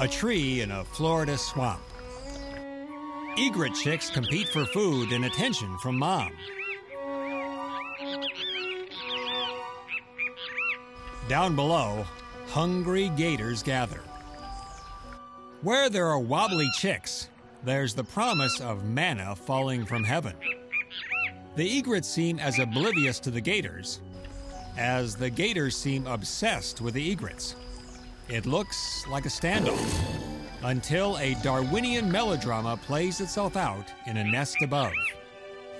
a tree in a Florida swamp. Egret chicks compete for food and attention from mom. Down below, hungry gators gather. Where there are wobbly chicks, there's the promise of manna falling from heaven. The egrets seem as oblivious to the gators as the gators seem obsessed with the egrets. It looks like a standoff until a Darwinian melodrama plays itself out in a nest above.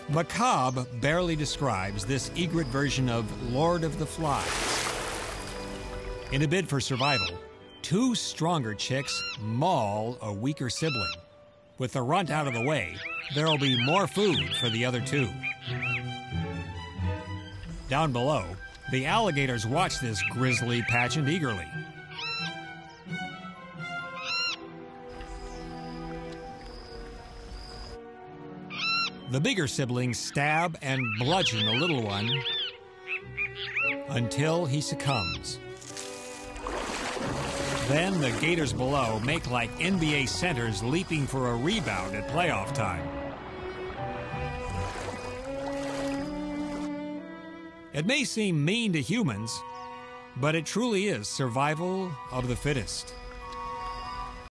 Macabre barely describes this egret version of Lord of the Flies. In a bid for survival, two stronger chicks maul a weaker sibling. With the runt out of the way, there'll be more food for the other two. Down below, the alligators watch this grisly pageant eagerly. The bigger siblings stab and bludgeon the little one until he succumbs. Then the Gators below make like NBA centers leaping for a rebound at playoff time. It may seem mean to humans, but it truly is survival of the fittest.